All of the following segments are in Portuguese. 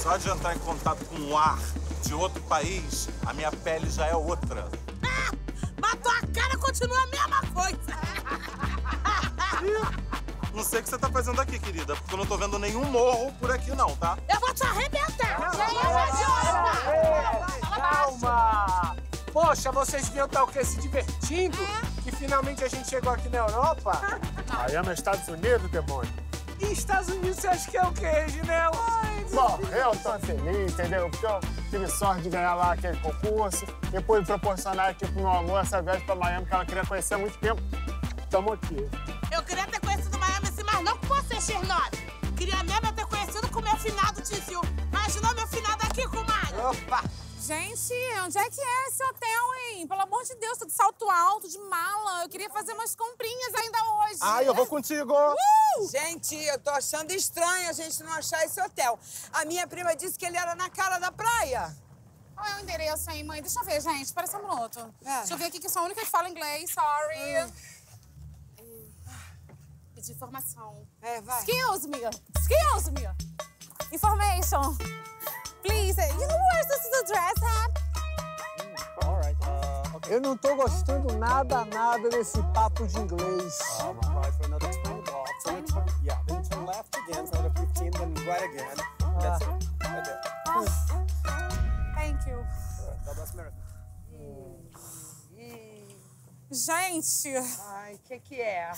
Só de entrar em contato com o ar de outro país, a minha pele já é outra. Ah, mas tua cara continua a mesma coisa. Não sei o que você tá fazendo aqui, querida, porque eu não tô vendo nenhum morro por aqui não, tá? Eu vou te arrebentar. Calma! Poxa, vocês deviam estar o quê? Se divertindo? Que finalmente a gente chegou aqui na Europa? Miami é Estados Unidos, demônio. E Estados Unidos você acha que é o quê, Reginel? Bom, eu tô feliz, entendeu? Porque eu tive sorte de ganhar lá aquele concurso e pude proporcionar aqui pro meu amor essa viagem pra Miami que ela queria conhecer há muito tempo. Tamo aqui. Eu queria ter conhecido Miami assim, mas não com você, Chernobyl. Queria mesmo ter conhecido com meu finado tio. Imaginou meu finado aqui, comadre? Opa! Gente, onde é que é esse hotel, hein? Pelo amor de Deus, tô de salto alto, de mala. Eu queria fazer umas comprinhas ainda hoje. Ai, eu vou contigo. Uh! Gente, eu tô achando estranho a gente não achar esse hotel. A minha prima disse que ele era na cara da praia. Qual é o endereço aí, mãe? Deixa eu ver, gente. Espera só um minuto. É. Deixa eu ver aqui que eu sou a única que fala inglês. Sorry. Hum. Pedir informação. É, vai. Excuse me. Excuse me. Information. Please. Eu não tô gostando nada, nada desse papo de inglês. Right for another 20 block. So then turn, yeah, then turn left again, so another 15, then right again. That's it. Right there. Thank you. God bless America. Gente, Ai, o que que é?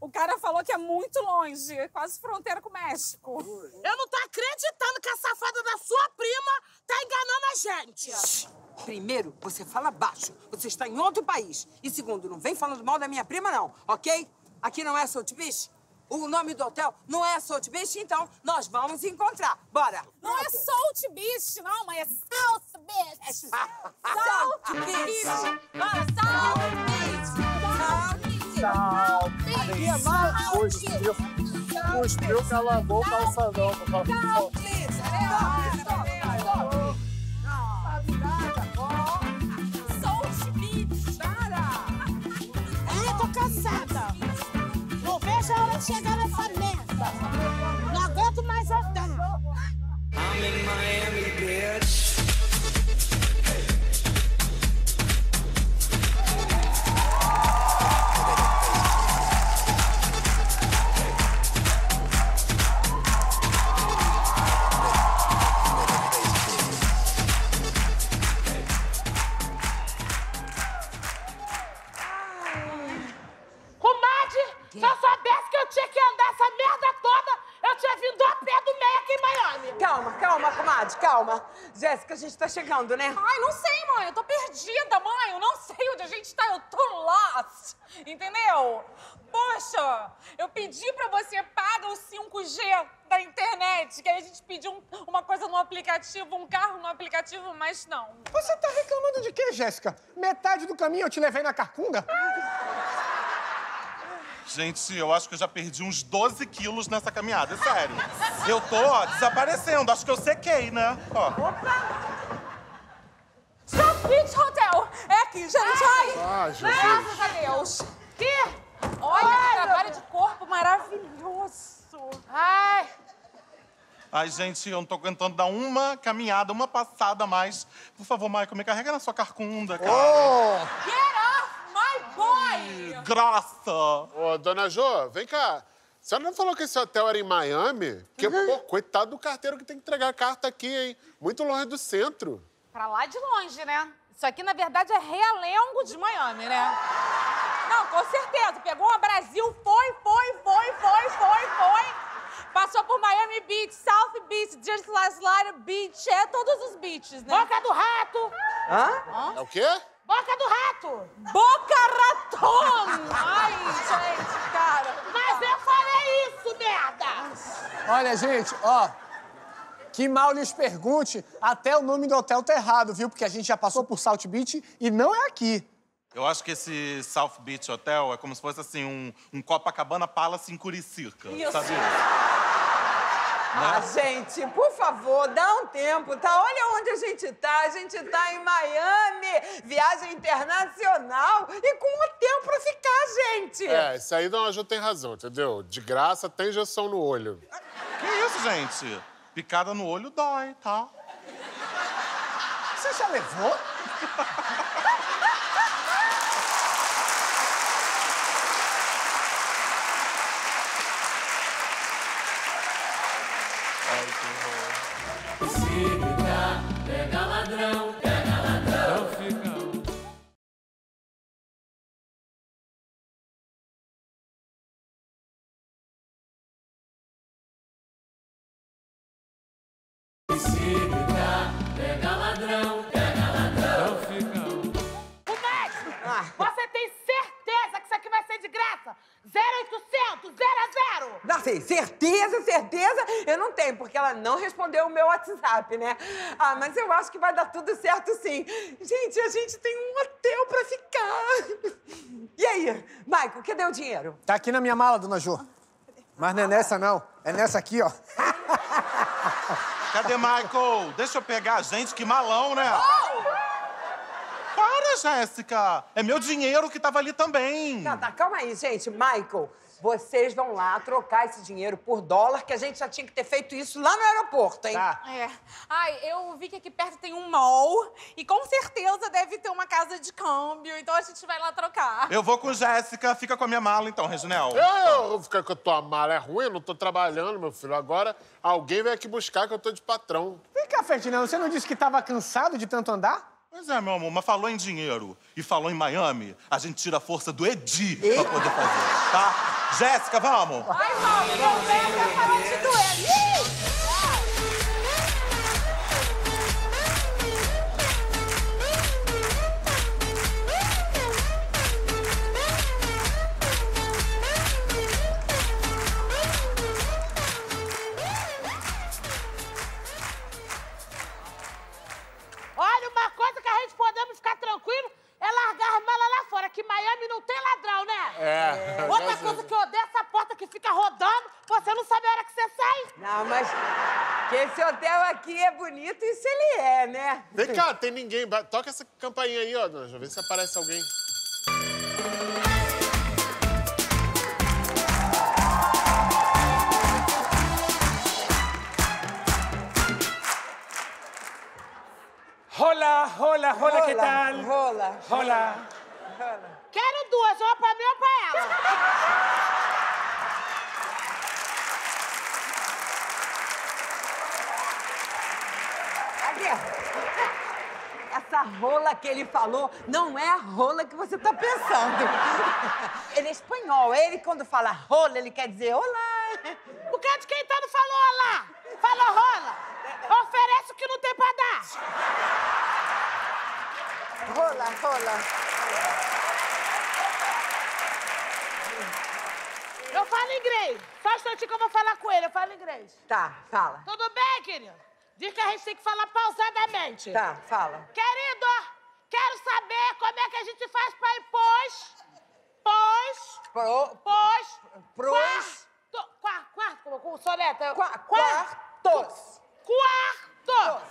o cara falou que é muito longe, quase fronteira com o México. Eu não tô acreditando que a safada da sua prima tá enganando a gente. Primeiro, você fala baixo. Você está em outro país. E segundo, não vem falando mal da minha prima, não, ok? Aqui não é Salt Beach. O nome do hotel não é Salt Beach, então nós vamos encontrar. Bora! Não é Salt Beach, não, mas é South Beach. Salt Beach. Bora, Salt Beach. Tchau. Cuspiu, cuspiu, calabou o calçadão. Salt Beach. Comadre, se eu soubesse que eu tinha que andar essa merda toda, eu tinha vindo a pé do meio aqui em Miami. Calma, calma, comadre, calma. Jéssica, a gente tá chegando, né? Ai, não sei, mãe. Eu tô perdida, mãe. Eu não sei onde a gente tá. Eu tô lost. Entendeu? Poxa, eu pedi pra você paga o 5G da internet. Que aí a gente pediu um- uma coisa no aplicativo, um carro no aplicativo, mas não. Você tá reclamando de quê, Jéssica? Metade do caminho eu te levei na carcunda? Gente, eu acho que eu já perdi uns 12 quilos nessa caminhada, é sério. Eu tô, ó, desaparecendo. Acho que eu sequei, né? Ó. South Beach Hotel. É aqui, gente. Ai, Ai, Jesus. graças a Deus. Que? Olha, que trabalho de corpo maravilhoso. Ai, Ai, gente, eu não tô aguentando dar uma caminhada, uma passada a mais. Por favor, Michael, me carrega na sua carcunda, cara. Get off boy! Graça! Ô, dona Jo, vem cá. A senhora não falou que esse hotel era em Miami? Porque, pô, coitado do carteiro que tem que entregar a carta aqui, hein? Muito longe do centro. Pra lá de longe, né? Isso aqui, na verdade, é Realengo de Miami, né? Não, com certeza. Pegou a Brasil, foi, foi, foi, foi, foi, foi. Passou por Miami Beach, South Beach, Light Beach, é todos os beaches, né? boca do rato. É o quê? Boca do rato. Boca Olha, gente, ó. Que mal lhes pergunte, até o nome do hotel tá errado, viu? Porque a gente já passou por Salt Beach e não é aqui. Eu acho que esse South Beach Hotel é como se fosse assim um, um Copacabana Palace em Curicica, Isso. sabe? Ah, gente, por favor, dá um tempo, tá? Olha onde a gente tá. A gente tá em Miami, viagem internacional e com hotel pra ficar, gente. É, isso aí Dona Jo tem razão, entendeu? De graça tem injeção no olho. Que isso, gente? Picada no olho dói, tá? Você já levou? 0800, 0 a 0. Não sei, certeza, certeza, eu não tenho, porque ela não respondeu o meu WhatsApp, né? Ah, mas eu acho que vai dar tudo certo sim. Gente, a gente tem um hotel pra ficar. E aí, Michael, cadê o dinheiro? Tá aqui na minha mala, dona Jô. Mas não é nessa, não. É nessa aqui, ó. Cadê Michael? Deixa eu pegar, gente, que malão, né? Jéssica! É meu dinheiro que tava ali também. Tá, tá, calma aí, gente. Michael, vocês vão lá trocar esse dinheiro por dólar, que a gente já tinha que ter feito isso lá no aeroporto, hein? Tá. É. Ai, eu vi que aqui perto tem um mall e com certeza deve ter uma casa de câmbio, então a gente vai lá trocar. Eu vou com Jéssica, fica com a minha mala então, Reginel. Eu vou ficar com a tua mala. É ruim, eu não tô trabalhando, meu filho. Agora alguém vem aqui buscar que eu tô de patrão. Vem cá, Ferdinando, você não disse que tava cansado de tanto andar? Pois é, meu amor, mas falou em dinheiro e falou em Miami, a gente tira a força do Edi pra poder fazer, tá? Jéssica, vamos! Ai, Paulo, meu esse hotel aqui é bonito, isso ele é, né? Vem cá, tem ninguém. Toca essa campainha aí, ó, dona Jo. Vê se aparece alguém. Hola, hola, hola, ¿qué tal? Rola. Hola. rola. Quero duas, uma pra mim e uma pra ela. Rola que ele falou não é a rola que você tá pensando. Ele é espanhol. Ele, quando fala rola, ele quer dizer olá. Por que de quem então não falou lá? Falou rola. Oferece o que não tem pra dar. Rola, rola. Eu falo inglês. Só um instantinho que eu vou falar com ele. Eu falo inglês. Tá, fala. Tudo bem, querido? Diz que a gente tem que falar pausadamente. Tá, fala quero saber como é que a gente faz pra ir pós... Pós... Pro, Pós... Pros- Quarto... Quarto... Quarto... Com soneta. qua, quartos. Quarto.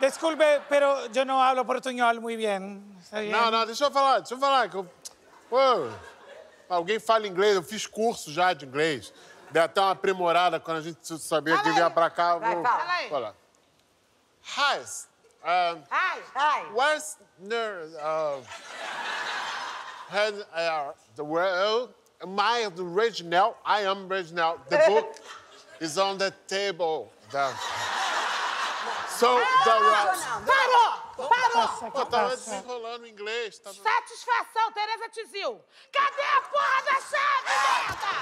Disculpe, pero yo no hablo portuñol muy bien. ¿Está bien? Não, não, deixa eu falar, deixa eu falar. Que eu... Alguém fala inglês, eu fiz curso já de inglês. Dei até uma aprimorada quando a gente sabia que Fala vinha aí. pra cá. Vai, vou- fala. Fala aí. Olha. Hi, um, Ai. Ai. where's the, uh, had, uh, the world, my the original, I am original. The book is on the table. The, so, the, Não, Parou! Parou! Pô, tava desenrolando inglês. Tava... Satisfação, Tereza Tizil. Cadê a porra da chave, merda?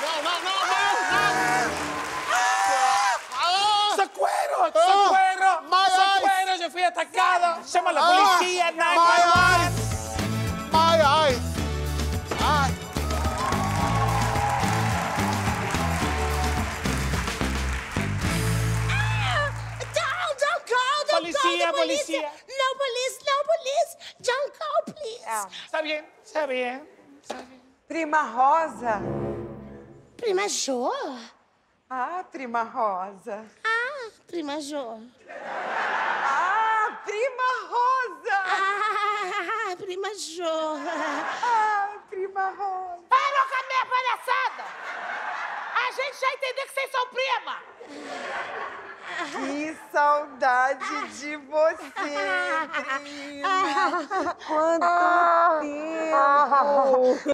Não, não, não, não, Yo fui atacado. Llama a la Ah, policía, My 911. eyes! My eyes! Ai! Don't, don't call, don't Policía, call the police. policía. No police, no police. Don't call, please. Ah. Está bien, está bien. está bien. Prima Rosa. Prima Jo? Ah, Prima Rosa. Ah, prima Jo. Ah, Prima Rosa. Ah, prima Jo. Ah, Prima Rosa. Parou com a minha palhaçada! A gente já entendeu que vocês são prima! Que saudade de você, prima! Quanto tempo!